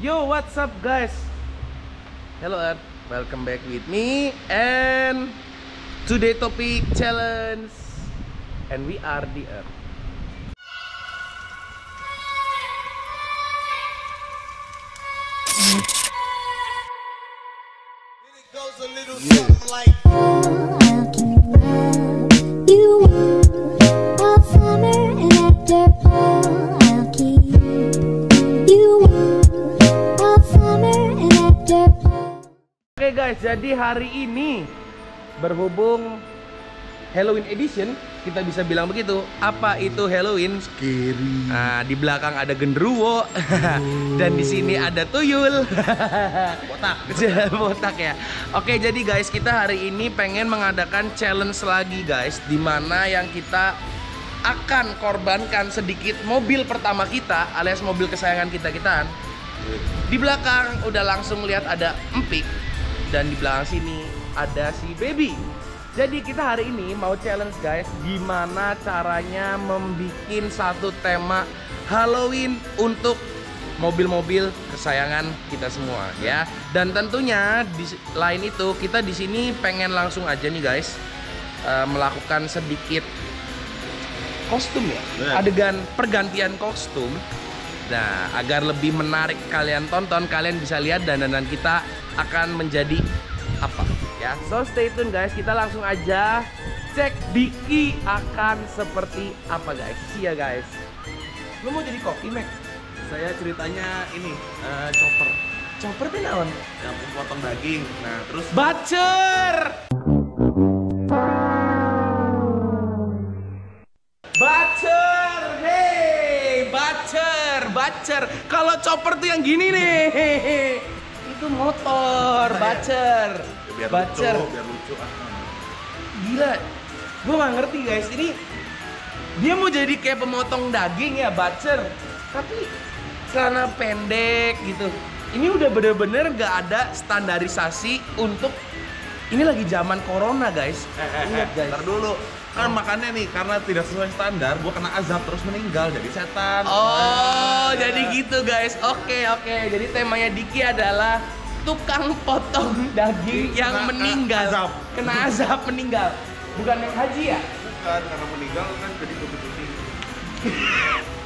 Yo, what's up guys? Hello Earth, welcome back with me and today topic challenge and we are the Earth. Like Oke guys, jadi hari ini berhubung Halloween edition, kita bisa bilang begitu. Apa itu Halloween? scary. Nah, di belakang ada genderuwo dan di sini ada tuyul. Botak. botak ya. Oke, jadi guys, kita hari ini pengen mengadakan challenge lagi guys, di mana yang kita akan korbankan sedikit mobil pertama kita alias mobil kesayangan kita kitaan. Di belakang udah langsung lihat ada empik dan di belakang sini ada si baby. Jadi kita hari ini mau challenge guys gimana caranya membuat satu tema Halloween untuk mobil-mobil kesayangan kita semua ya. Dan tentunya di lain itu kita di sini pengen langsung aja nih guys eh, melakukan sedikit kostum ya. Adegan pergantian kostum. Nah, agar lebih menarik kalian tonton, kalian bisa lihat dandanan kita akan menjadi apa ya. So stay tune guys, kita langsung aja cek Diki akan seperti apa guys. See ya guys. Lu mau jadi koki, Mac? saya ceritanya ini eh, chopper Chopper tuh naon? yang potong daging nah terus Bacer! Bacer! Hei, bacer, bacer. Kalau chopper tuh yang gini nih. Itu motor, bacer. ya, biar bacer. lucu biar lucu ah. Gila. Gue gak ngerti guys. Ini dia mau jadi kayak pemotong daging ya, bacer. Tapi celana pendek gitu. Ini udah bener-bener gak ada standarisasi untuk ini lagi zaman corona guys. eh eh eh guys. ntar dulu kan makanya nih karena tidak sesuai standar gua kena azab terus meninggal jadi setan Oh, Ah. jadi gitu guys. Oke, oke. Jadi temanya Diki adalah tukang potong daging yang Kena meninggal. azab. Kena azab meninggal. Bukan naik haji ya? bukan karena meninggal kan jadi tutup-tutup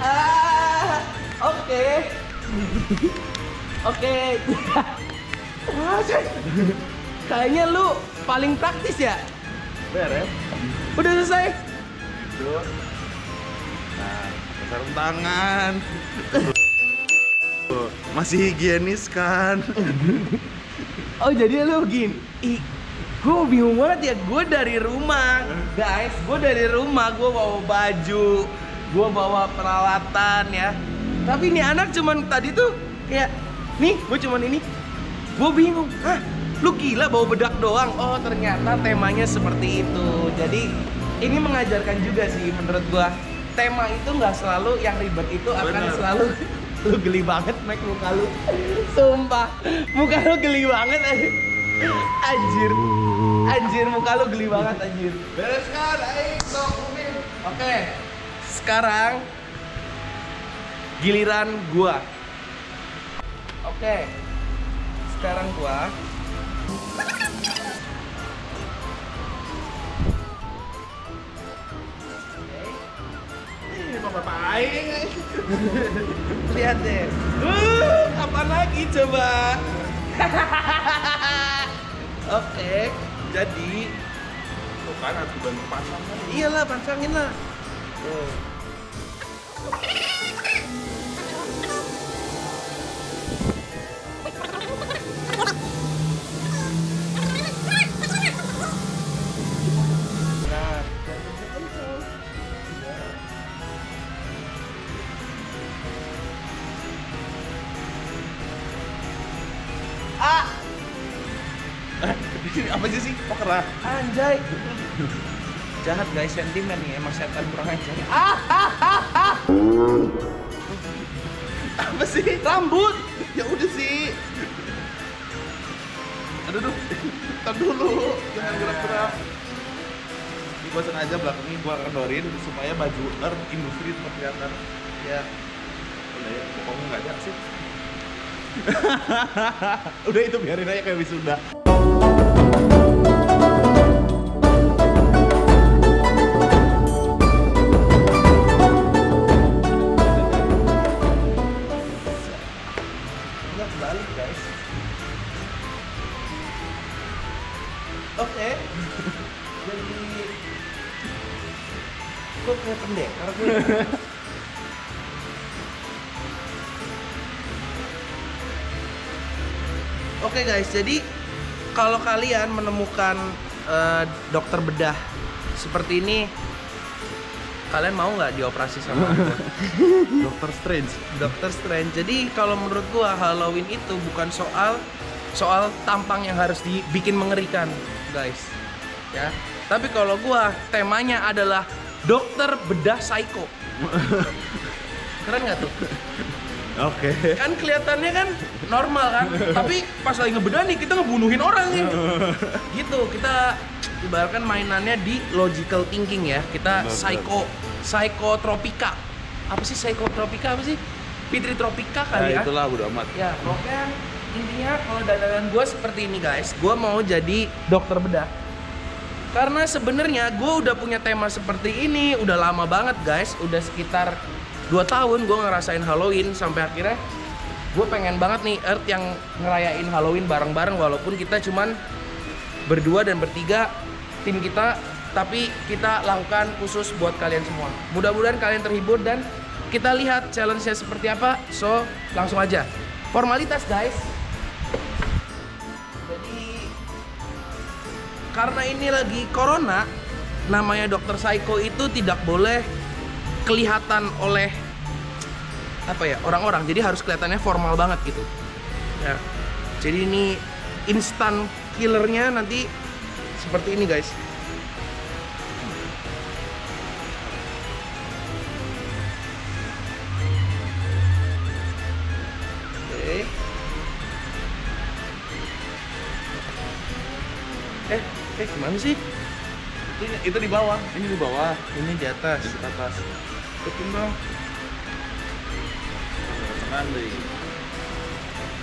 Ah, oke. Oke. Kayaknya lu paling praktis ya. beres Udah selesai. itu nah sarung tangan Tuh, masih higienis kan Oh jadi lu gini, ih, gue bingung banget ya. Gue dari rumah, guys. Gue dari rumah, gue bawa baju, gue bawa peralatan ya. Tapi ini anak cuman tadi tuh kayak, nih, gue cuman ini. Gue bingung, hah? Lu gila bawa bedak doang? Oh ternyata temanya seperti itu. Jadi ini mengajarkan juga sih menurut gue. Tema itu nggak selalu yang ribet itu akan Bener. selalu lu geli banget Mac muka lu sumpah muka lu geli banget anjir anjir anjir muka lu geli banget anjir beres kan ayo oke sekarang giliran gua oke. Sekarang gua. Bapak aing? Lihat deh. Uh, kapan lagi coba? Oke jadi tuh kan harus dibantu pasang kan? Iyalah pasangin lah. Tuh. Apa sih sih poker lah anjay. Jahat guys, sentimen nih emang setan kurang ajar. Ah, ah, ah, ah. apa sih Rambut. ya udah sih aduh duh Ntar dulu jangan gerak-gerak gue sengaja belakangnya gue kendorin supaya baju earth industri tetap kelihatan. Ya. Udah ya, pokoknya nggak ada sih. Udah itu biarin aja kayak wisuda. Kok kayak pendekar gue. Oke guys, jadi kalau kalian menemukan eh, dokter bedah seperti ini, kalian mau nggak dioperasi sama? Dokter Strange. Doctor Strange. Jadi kalau menurut gua Halloween itu bukan soal soal tampang yang harus dibikin mengerikan, guys. Ya. Tapi kalau gua temanya adalah dokter bedah psycho. Keren nggak tuh? Oke. Kan kelihatannya kan normal kan, tapi pas lagi ngebedah nih kita ngebunuhin orang nih. Gitu, kita ibaratkan mainannya di logical thinking ya. Kita Benar, psycho psychotropika. Apa sih psychotropika apa sih? Fitri tropika kali ya. Ya itulah udah amat. Ya, pokoknya intinya kalau dandanan gue seperti ini guys, gue mau jadi dokter bedah. Karena sebenarnya gue udah punya tema seperti ini, udah lama banget guys, udah sekitar 2 tahun gue ngerasain Halloween sampai akhirnya gue pengen banget nih Earth yang ngerayain Halloween bareng-bareng walaupun kita cuman berdua dan bertiga tim kita tapi kita lakukan khusus buat kalian semua. Mudah-mudahan kalian terhibur dan kita lihat challenge-nya seperti apa. So, langsung aja. Formalitas, guys. Karena ini lagi corona, namanya dokter psycho itu tidak boleh kelihatan oleh apa ya orang-orang. Jadi harus kelihatannya formal banget gitu. Ya. Jadi ini instant killernya nanti seperti ini guys. Gimana sih? Itu, itu di bawah. Ini di bawah. Ini di atas. Di atas. Tutupin dong. Tenang deh.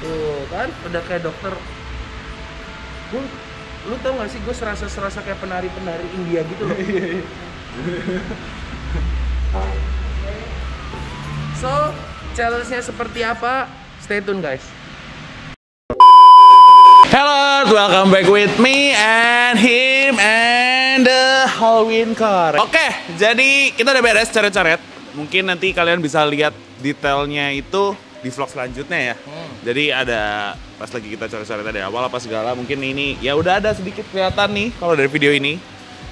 Tuh kan, udah kayak dokter. Gue, lu tau gak sih gue serasa serasa kayak penari penari India gitu loh. so, challenge-nya seperti apa? Stay tune guys. Hello, welcome back with me and and the Halloween car. Oke, jadi kita udah beres coret-coret. Mungkin nanti kalian bisa lihat detailnya itu di vlog selanjutnya ya. Jadi ada pas lagi kita coret-coret ada awal apa segala. Mungkin ini ya udah ada sedikit kelihatan nih kalau dari video ini.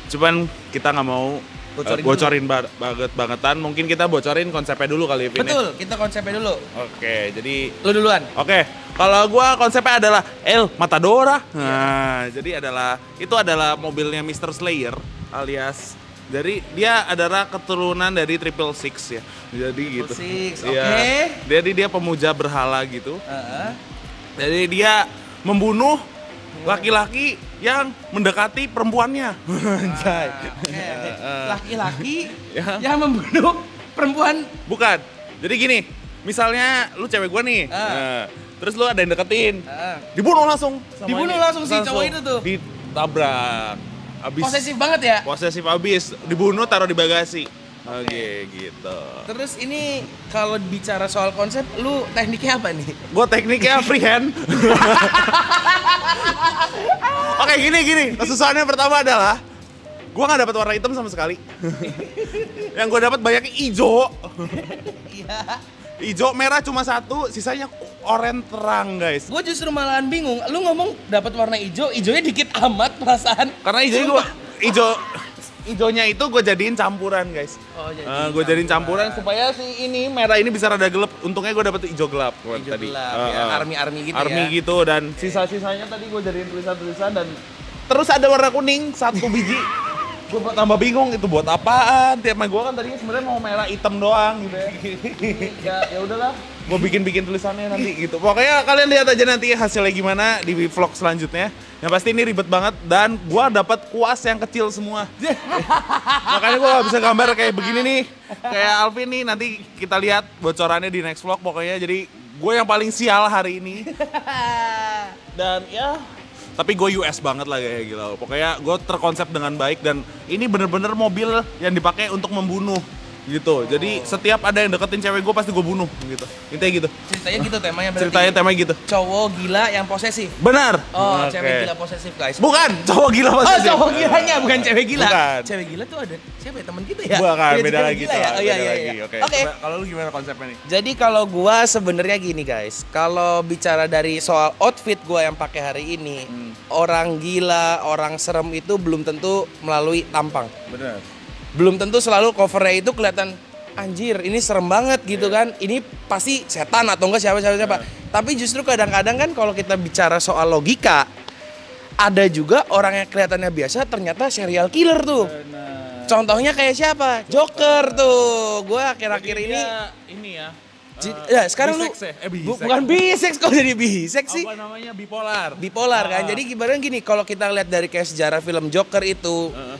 Cuman kita nggak mau Bocorin eh, bocorin ba- banget bangetan. Mungkin kita bocorin konsepnya dulu kali ya, ya. Betul, kita konsepnya dulu. Oke, jadi Lu duluan. Oke, kalau gua konsepnya adalah El Matadora. Nah, jadi adalah itu adalah mobilnya Mr. Slayer alias dari dia adalah keturunan dari Triple Six ya. Jadi gitu. Six, Iya. oke. Jadi dia pemuja berhala gitu. Heeh. Jadi dia membunuh laki-laki yang mendekati perempuannya. Anjay. Eh, Laki-laki Ya. yang membunuh perempuan. Bukan. Jadi gini, misalnya lu cewek gua nih. Ah. nah, terus lu ada yang deketin. Heeh. dibunuh langsung sama Dibunuh ini. langsung si cowok itu tuh. ditabrak abis Posesif banget ya. posesif abis dibunuh taruh di bagasi oke gitu Terus ini kalau bicara soal konsep, lu tekniknya apa nih? gue tekniknya freehand oke gini gini kesusahannya pertama adalah gue nggak dapat warna hitam sama sekali yang gue dapat banyak hijau Iya. Hijau merah cuma satu sisanya oranye terang guys Gue justru malahan bingung. Lu ngomong dapat warna hijau, hijaunya dikit amat perasaan. karena hijau gue hijau hijaunya itu gue jadiin campuran guys Oh, jadi gue jadiin campuran supaya si ini merah ini bisa rada gelap. Untungnya gue dapet hijau gelap buat Hijau tadi. gelap, Eh, ya. eh. Army-army gitu Army ya. gitu dan sisa-sisanya tadi gue jadiin tulisan-tulisan dan terus ada warna kuning satu biji. gue tambah bingung itu buat apaan? Tiap main gue kan tadinya sebenarnya mau merah hitam doang gitu ya. Ya ya udahlah. Gue bikin bikin tulisannya nanti gitu. Pokoknya kalian lihat aja nanti hasilnya gimana di vlog selanjutnya. Yang pasti ini ribet banget dan gue dapat kuas yang kecil semua. Makanya gue gak bisa gambar kayak begini nih. Kayak Alvin nih nanti kita lihat bocorannya di next vlog pokoknya. Jadi gue yang paling sial hari ini. Dan ya tapi gue US banget lah kayak gitu. Pokoknya gue terkonsep dengan baik dan ini bener-bener mobil yang dipakai untuk membunuh gitu jadi setiap ada yang deketin cewek gue pasti gue bunuh gitu intinya gitu Ceritanya gitu temanya berarti. ceritanya temanya gitu cowok gila yang posesif. benar Oh, Oke. cewek gila posesif, guys. bukan cowok gila Oh, maksudnya cowok gilanya bukan cewek gila. Bukan. Cewek gila tuh ada siapa ya teman kita ya? bukan beda cewek lagi gila tuh ya. Oh iya beda iya. lagi iya. oke Oke. Coba kalau lu gimana konsepnya nih Jadi kalau gua sebenarnya gini guys, kalau bicara dari soal outfit gua yang pakai hari ini, Hmm. orang gila, orang serem itu belum tentu melalui tampang. benar Belum tentu selalu covernya itu kelihatan anjir, ini serem banget gitu kan. Ini pasti setan atau enggak siapa siapa siapa. Tapi justru kadang-kadang kan kalau kita bicara soal logika, ada juga orang yang kelihatannya biasa ternyata serial killer tuh. Contohnya kayak siapa? Joker tuh. Gue akhir-akhir ini ini ya eh, ya, sekarang lu ya? Eh, Bu- bukan bisex kok jadi bisex sih. apa namanya bipolar Bipolar kan. Ah. Jadi gimana gini, kalau kita lihat dari kayak sejarah film Joker itu, Heeh.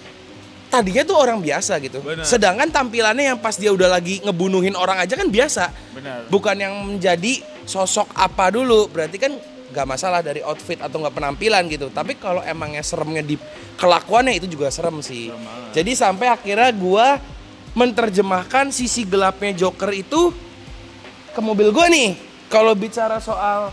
Tadinya tuh orang biasa gitu. Benar. Sedangkan tampilannya yang pas dia udah lagi ngebunuhin orang aja kan biasa. benar Bukan yang menjadi sosok apa dulu. Berarti kan nggak masalah dari outfit atau nggak penampilan gitu. Tapi kalau emangnya seremnya di kelakuannya itu juga serem sih. Serem banget. Jadi sampai akhirnya gua menerjemahkan sisi gelapnya Joker itu ke mobil gua nih. Kalau bicara soal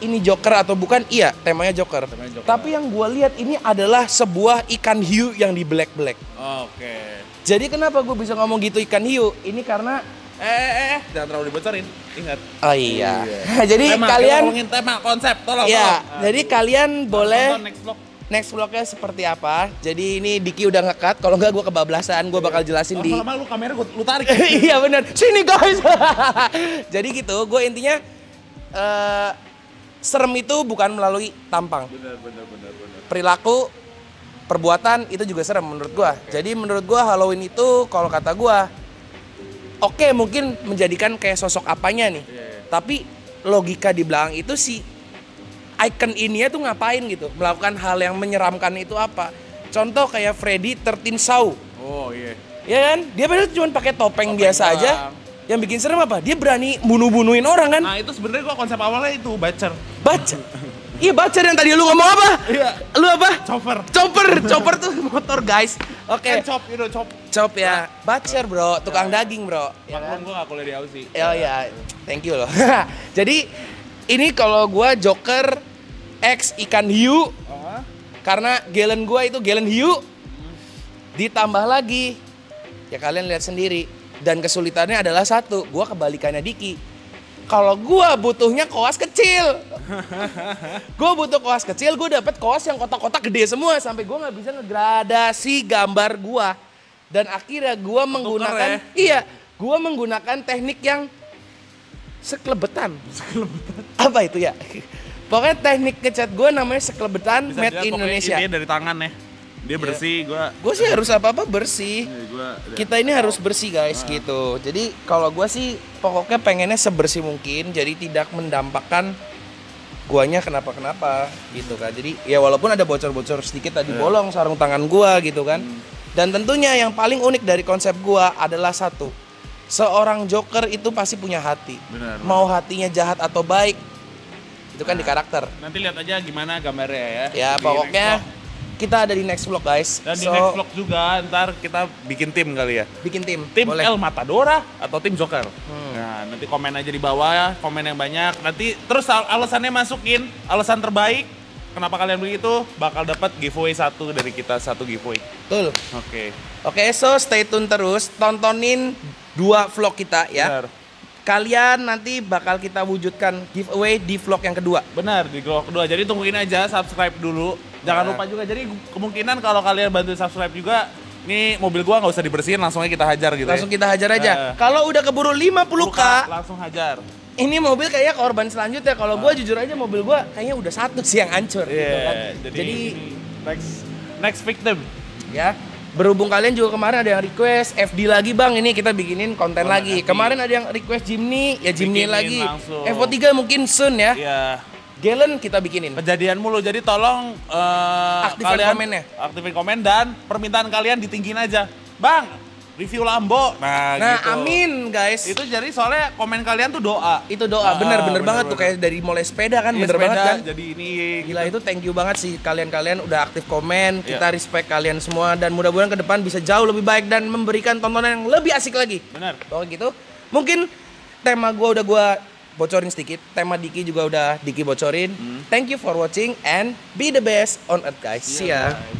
ini Joker atau bukan, iya temanya Joker. Temanya Joker. Tapi yang gua lihat ini adalah sebuah ikan hiu yang di black black. oke Jadi kenapa gue bisa ngomong gitu ikan hiu? Ini karena eh eh eh jangan terlalu dibocorin ingat oh iya. jadi tema, kalian ngomongin tema konsep tolong ya, tolong. jadi kalian boleh next vlog next vlognya seperti apa. Jadi ini Diki udah ngekat, kalau nggak gue kebablasan, gue bakal jelasin di lama-lama lu kamera gua, lu tarik iya bener sini guys jadi gitu gue intinya eh serem itu bukan melalui tampang. Benar benar benar benar. Perilaku perbuatan itu juga serem menurut gue jadi menurut gue Halloween itu kalau kata gue oke mungkin menjadikan kayak sosok apanya nih. Iya, iya. tapi logika di belakang itu si icon ini tuh ngapain gitu? Melakukan hal yang menyeramkan itu apa? Contoh kayak Freddy 13 Saw. Oh iya. Ya kan? Dia padahal cuma pakai topeng, Topeng biasa doang. aja. Yang bikin serem apa? Dia berani bunuh-bunuhin orang kan? nah itu sebenarnya gua konsep awalnya itu bacer Baca. Iya baca yang tadi lu ngomong apa? Iya. Lu apa? chopper Chopper, chopper tuh motor guys. Oke, kan chop itu chop chop ya. Bacer bro, tukang daging bro. Ya kan? maklum gua gak kuliah di Aussie Oh ya, thank you loh. Jadi ini kalau gua Joker X ikan hiu oh. karena galen gua itu galen hiu ditambah lagi ya kalian lihat sendiri dan kesulitannya adalah satu gua kebalikannya Diki. Kalau gua butuhnya koas kecil. Gua butuh koas kecil gua dapat koas yang kotak-kotak gede semua sampai gua nggak bisa ngegradasi gambar gua. Dan akhirnya gua menggunakan ya? iya gua menggunakan teknik yang sekelebetan apa itu ya? Pokoknya teknik ngecat gua namanya sekelebetan Bisa made in Indonesia. intinya dari tangan ya dia bersih gua gue sih harus apa apa bersih. Iya, gua kita ini harus bersih guys gitu. Jadi kalau gue sih pokoknya pengennya sebersih mungkin jadi tidak mendampakkan guanya kenapa kenapa gitu kan. Jadi ya walaupun ada bocor-bocor sedikit tadi bolong sarung tangan gua gitu kan. Dan tentunya yang paling unik dari konsep gua adalah satu seorang joker itu pasti punya hati. Benar, mau hatinya jahat atau baik itu kan di karakter. nanti lihat aja gimana gambarnya ya. Ya Di pokoknya. Kita ada di next vlog guys dan di So, next vlog juga ntar kita bikin tim kali ya bikin tim tim boleh El Matadora atau tim Joker. Hmm. Nah, nanti komen aja di bawah ya, komen yang banyak. Nanti terus al- alasannya masukin, alasan terbaik kenapa kalian begitu bakal dapat giveaway satu dari kita satu giveaway. betul Oke. Oke, so stay tune terus, tontonin dua vlog kita ya. Benar. Kalian nanti bakal kita wujudkan giveaway di vlog yang kedua. Benar di vlog kedua. Jadi tungguin aja subscribe dulu. Jangan Nah. lupa juga. Jadi kemungkinan kalau kalian bantu subscribe juga ini mobil gua nggak usah dibersihin langsung aja kita hajar gitu Langsung ya. kita hajar aja. Eh. Kalau udah keburu 50k, langsung hajar. ini mobil kayaknya korban selanjutnya. Kalau gua jujur aja mobil gua kayaknya udah satu sih yang hancur Iya, gitu kan. jadi, Jadi next next victim. ya, Berhubung kalian juga kemarin ada yang request FD lagi bang, ini kita bikinin konten lagi. FD. Kemarin ada yang request Jimny, ya Jimny Bikinin lagi. langsung. Evo 3 mungkin soon ya. Iya. Galen kita bikinin. Kejadian mulu, jadi tolong eh, Aktifkan kalian komennya. aktifin komen dan permintaan kalian ditinggiin aja. Bang, review Lambo. Nah, Nah, gitu. amin guys. Itu jadi soalnya komen kalian tuh doa. itu doa Ah, bener-bener banget tuh bener-bener. kayak dari mulai sepeda kan Iya, bener sepeda, banget kan Jadi ini gila itu thank you banget sih kalian-kalian udah aktif komen Iya. kita respect kalian semua dan mudah-mudahan ke depan bisa jauh lebih baik dan memberikan tontonan yang lebih asik lagi benar. oh gitu mungkin tema gua udah gua bocorin sedikit tema Diki juga udah Diki bocorin Hmm. thank you for watching and be the best on earth guys see ya Guys.